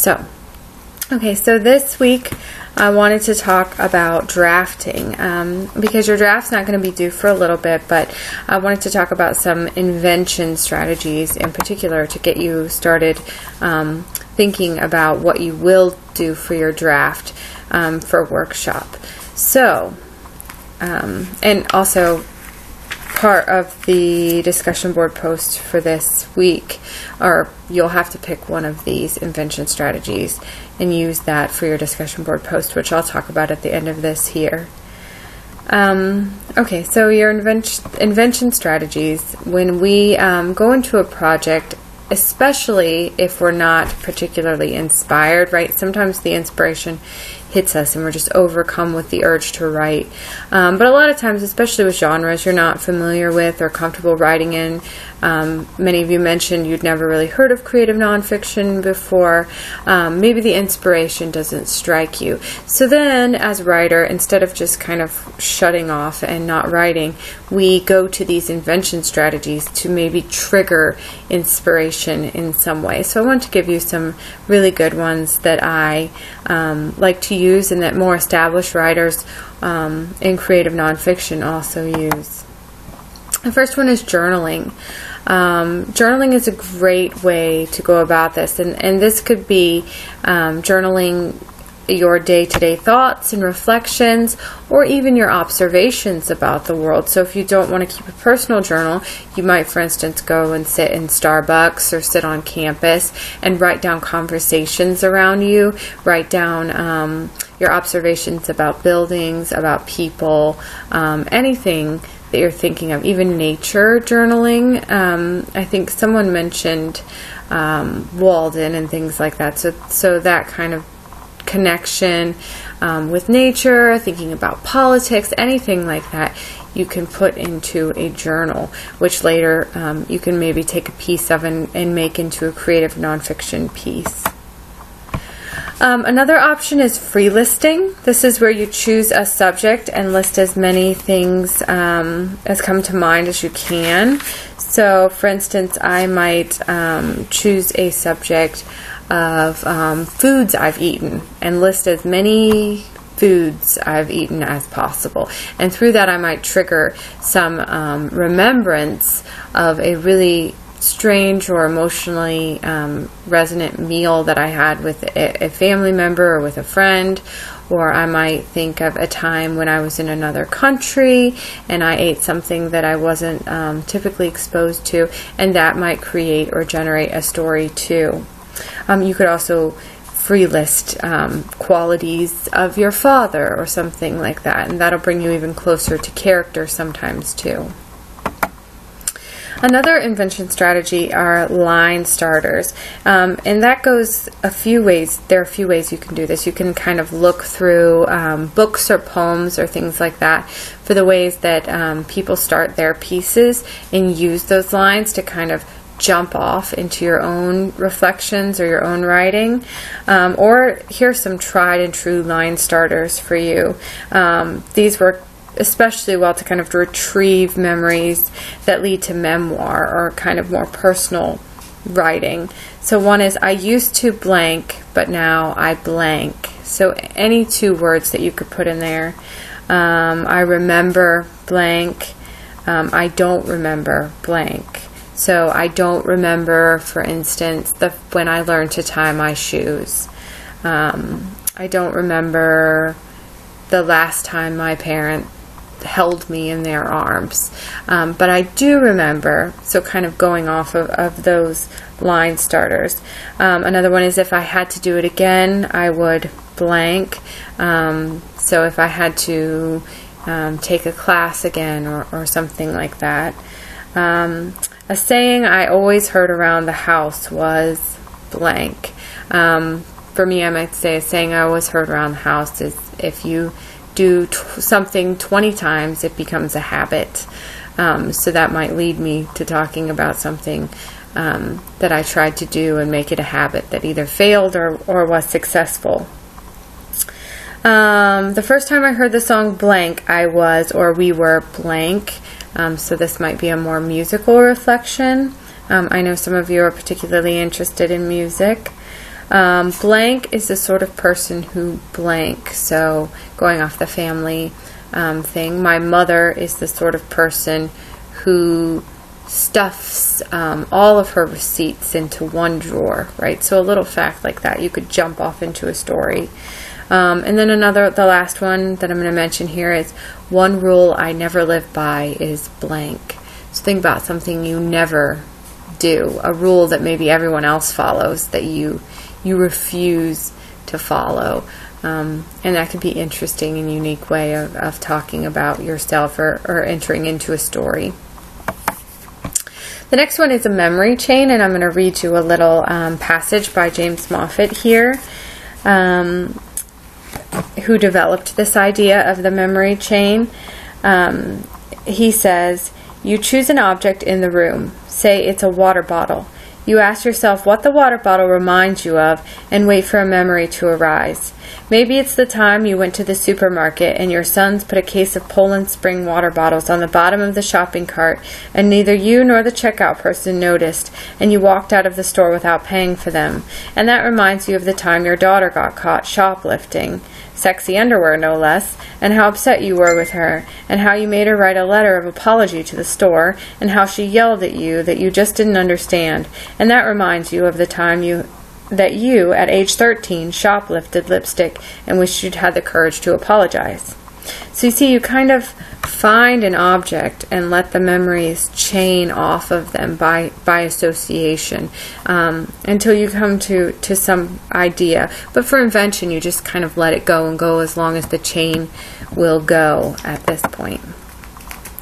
So, okay, so this week I wanted to talk about drafting um, because your draft's not going to be due for a little bit, but I wanted to talk about some invention strategies in particular to get you started um, thinking about what you will do for your draft um, for workshop. So, um, and also part of the discussion board post for this week, or you'll have to pick one of these invention strategies and use that for your discussion board post, which I'll talk about at the end of this here. Um, okay, so your invention, invention strategies, when we um, go into a project, especially if we're not particularly inspired, right? Sometimes the inspiration hits us and we're just overcome with the urge to write. Um, but a lot of times, especially with genres you're not familiar with or comfortable writing in, um, many of you mentioned you'd never really heard of creative nonfiction before. Um, maybe the inspiration doesn't strike you. So then, as a writer, instead of just kind of shutting off and not writing, we go to these invention strategies to maybe trigger inspiration in some way. So I want to give you some really good ones that I um, like to use and that more established writers um, in creative nonfiction also use. The first one is journaling. Um, journaling is a great way to go about this, and, and this could be um, journaling your day to day thoughts and reflections, or even your observations about the world. So, if you don't want to keep a personal journal, you might, for instance, go and sit in Starbucks or sit on campus and write down conversations around you, write down um, your observations about buildings, about people, um, anything that you're thinking of, even nature journaling. Um, I think someone mentioned um, Walden and things like that. So, so that kind of connection um, with nature, thinking about politics, anything like that, you can put into a journal, which later um, you can maybe take a piece of and, and make into a creative nonfiction piece. Um, another option is free listing. This is where you choose a subject and list as many things um, as come to mind as you can. So, for instance, I might um, choose a subject of um, foods I've eaten and list as many foods I've eaten as possible. And through that, I might trigger some um, remembrance of a really strange or emotionally um, resonant meal that I had with a, a, family member or with a friend, or I might think of a time when I was in another country and I ate something that I wasn't um, typically exposed to, and that might create or generate a story too. Um, you could also free list um, qualities of your father or something like that, and that'll bring you even closer to character sometimes too. Another invention strategy are line starters, um, and that goes a few ways. There are a few ways you can do this. You can kind of look through um, books or poems or things like that for the ways that um, people start their pieces and use those lines to kind of jump off into your own reflections or your own writing. Um, or here's some tried and true line starters for you. Um, these work especially well to kind of retrieve memories that lead to memoir or kind of more personal writing. So one is I used to blank, but now I blank. So any two words that you could put in there. Um, I remember blank. Um, I don't remember blank. So I don't remember, for instance, the when I learned to tie my shoes. Um, I don't remember the last time my parent held me in their arms. Um, but I do remember, so kind of going off of, of those line starters. Um, another one is if I had to do it again, I would blank. Um, so if I had to um, take a class again or, or something like that. A saying I always heard around the house was blank. Um, for me, I might say a saying I always heard around the house is if you do t- something 20 times, it becomes a habit. Um, so that might lead me to talking about something um, that I tried to do and make it a habit that either failed or, or was successful. Um, the first time I heard the song Blank, I was, or we were blank. Um, so this might be a more musical reflection. Um, I know some of you are particularly interested in music. Um, blank is the sort of person who blank. So going off the family um, thing, my mother is the sort of person who stuffs um, all of her receipts into one drawer, right? So a little fact like that, you could jump off into a story. Um, and then another, the last one that I'm going to mention here is one rule I never live by is blank. So think about something you never do, a rule that maybe everyone else follows that you you refuse to follow. Um, and that could be interesting and unique way of, of talking about yourself or, or entering into a story. The next one is a memory chain, and I'm going to read you a little um, passage by James Moffett here. Um, who developed this idea of the memory chain. Um, he says, You choose an object in the room, say it's a water bottle. You ask yourself what the water bottle reminds you of and wait for a memory to arise. Maybe it's the time you went to the supermarket and your sons put a case of Poland Spring water bottles on the bottom of the shopping cart and neither you nor the checkout person noticed and you walked out of the store without paying for them. And that reminds you of the time your daughter got caught shoplifting sexy underwear no less, and how upset you were with her, and how you made her write a letter of apology to the store, and how she yelled at you that you just didn't understand. And that reminds you of the time you that you, at age 13, shoplifted lipstick and wished you'd had the courage to apologize. So you see, you kind of find an object and let the memories chain off of them by by association um, until you come to to some idea. But for invention, you just kind of let it go and go as long as the chain will go at this point.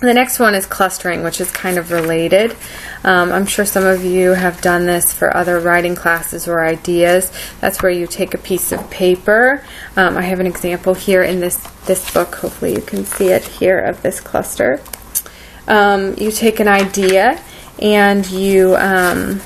The next one is clustering, which is kind of related. Um, I'm sure some of you have done this for other writing classes or ideas. That's where you take a piece of paper. Um, I have an example here in this, this book. Hopefully you can see it here of this cluster. Um, you take an idea and you um,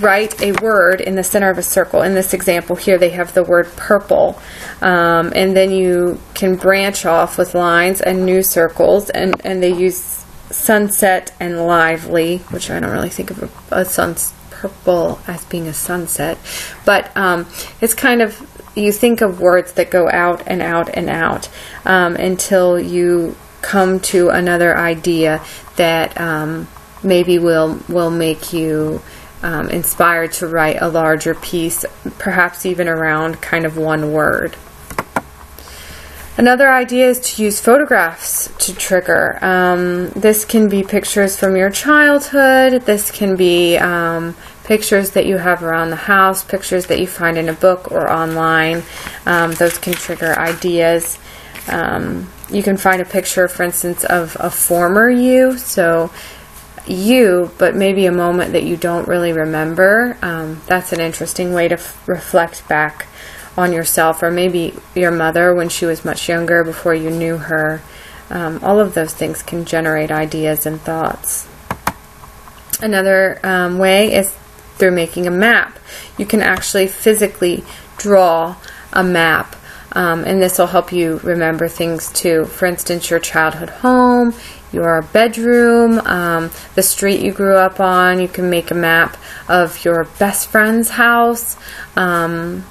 write a word in the center of a circle. In this example here, they have the word purple. Um, and then you can branch off with lines and new circles, and, and they use sunset and lively, which I don't really think of a, a sun's purple as being a sunset, but um, it's kind of you think of words that go out and out and out um, until you come to another idea that um, maybe will will make you um, inspired to write a larger piece, perhaps even around kind of one word. Another idea is to use photographs to trigger. Um, this can be pictures from your childhood. This can be um, pictures that you have around the house, pictures that you find in a book or online. Um, those can trigger ideas. Um, you can find a picture, for instance, of a former you. So you, but maybe a moment that you don't really remember. Um, that's an interesting way to f- reflect back on yourself, or maybe your mother when she was much younger before you knew her. Um, all of those things can generate ideas and thoughts. Another um, way is through making a map. You can actually physically draw a map um, and this will help you remember things too. For instance, your childhood home, your bedroom, um, the street you grew up on. You can make a map of your best friend's house. Um,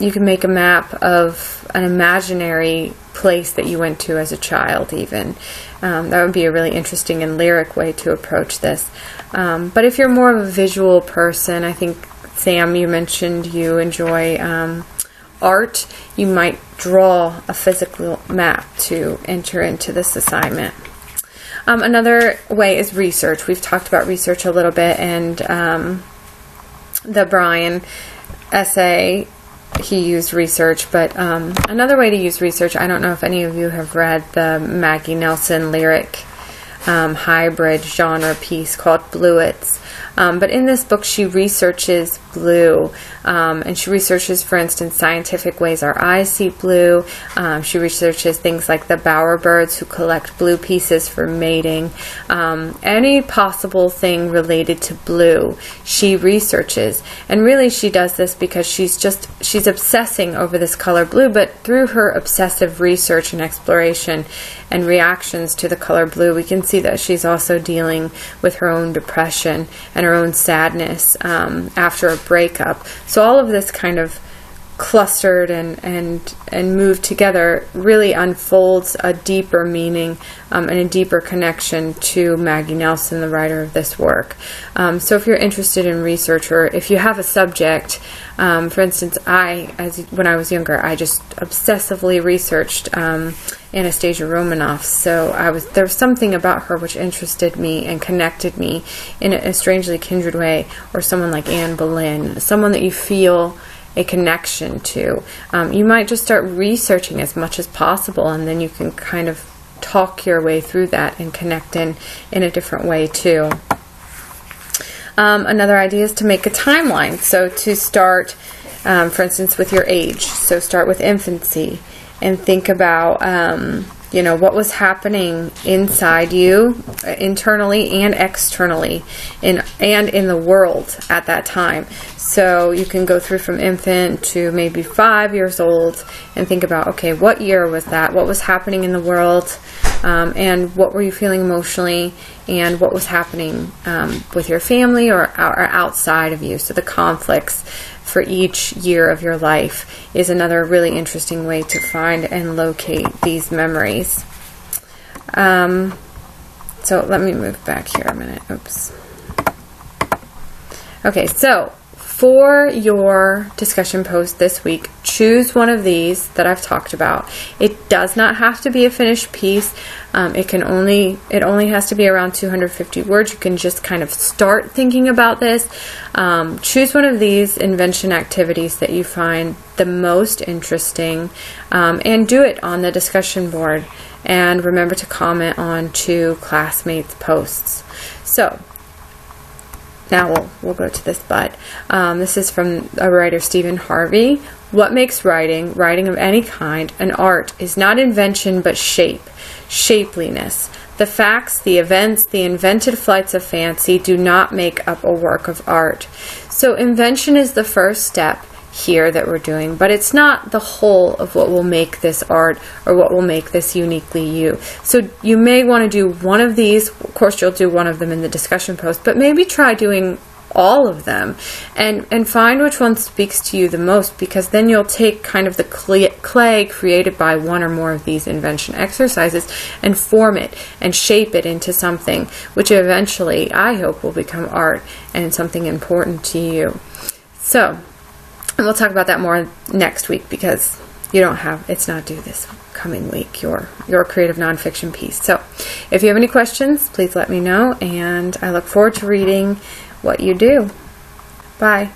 you can make a map of an imaginary place that you went to as a child, even. Um, that would be a really interesting and lyric way to approach this. Um, but if you're more of a visual person, I think, Sam, you mentioned you enjoy um, art, you might draw a physical map to enter into this assignment. Um, another way is research. We've talked about research a little bit, and um, the Brian essay, he used research. But um, another way to use research, I don't know if any of you have read the Maggie Nelson lyric um, hybrid genre piece called Bluets. Um, but in this book, she researches blue, um, and she researches, for instance, scientific ways our eyes see blue. Um, she researches things like the bowerbirds who collect blue pieces for mating. Um, any possible thing related to blue, she researches, and really, she does this because she's just she's obsessing over this color blue. But through her obsessive research and exploration and reactions to the color blue, we can see that she's also dealing with her own depression and and her own sadness um, after a breakup. So all of this kind of clustered and and and moved together really unfolds a deeper meaning um, and a deeper connection to Maggie Nelson, the writer of this work. Um, so, if you're interested in research or if you have a subject, um, for instance, I, as when I was younger, I just obsessively researched um, Anastasia Romanoff. So I was there was something about her which interested me and connected me in a, a strangely kindred way, or someone like Anne Boleyn, someone that you feel a connection to. Um, you might just start researching as much as possible, and then you can kind of talk your way through that and connect in in a different way too. Um, another idea is to make a timeline. So to start, um, for instance, with your age. So start with infancy and think about um, you know what was happening inside you uh, internally and externally in and in the world at that time. So you can go through from infant to maybe five years old and think about okay what year was that? What was happening in the world? Um, and what were you feeling emotionally? And what was happening um, with your family or, or outside of you? So the conflicts for each year of your life is another really interesting way to find and locate these memories. Um, so let me move back here a minute. Oops. Okay, so for your discussion post this week, choose one of these that I've talked about. It does not have to be a finished piece. Um, it can only it only has to be around 250 words. You can just kind of start thinking about this. Um, choose one of these invention activities that you find the most interesting, um, and do it on the discussion board. And remember to comment on two classmates' posts. So now we'll, we'll go to this but um, this is from a writer steven harvey. What makes writing writing of any kind an art is not invention but shape shapeliness. The facts the events the invented flights of fancy do not make up a work of art. So invention is the first step here that we're doing, but it's not the whole of what will make this art or what will make this uniquely you. So you may want to do one of these. Of course, you'll do one of them in the discussion post, but maybe try doing all of them and and find which one speaks to you the most because then you'll take kind of the clay created by one or more of these invention exercises and form it and shape it into something which eventually I hope will become art and something important to you. So, and we'll talk about that more next week because you don't have it's not due this coming week your your creative nonfiction piece. So, if you have any questions, please let me know and I look forward to reading what you do. Bye.